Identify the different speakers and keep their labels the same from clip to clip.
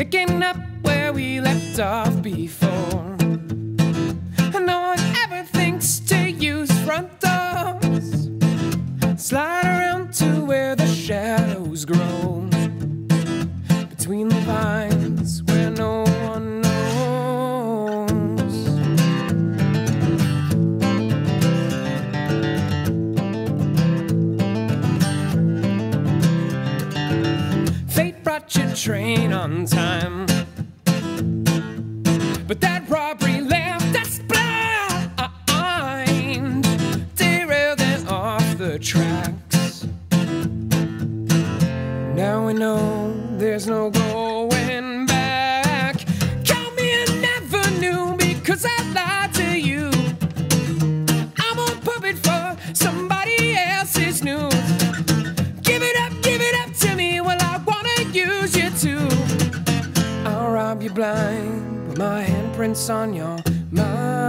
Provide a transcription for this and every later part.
Speaker 1: picking train on time. But that robbery left us blind, derailed and off the tracks. Now we know there's no going with my handprints on your mind.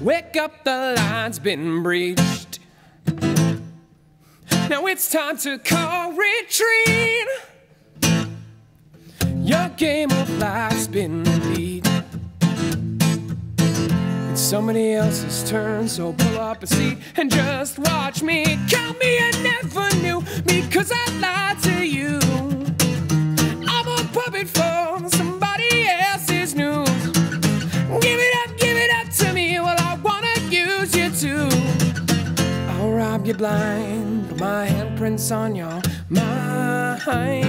Speaker 1: Wake up, the line's been breached. Now it's time to call retreat. Your game of life's been somebody else's turn, so pull up a seat and just watch me. Count me, I never knew because I lied to you. I'm a puppet for somebody else's news. Give it up, give it up to me. Well, I wanna use you too. I'll rob you blind, put my handprints on your mind.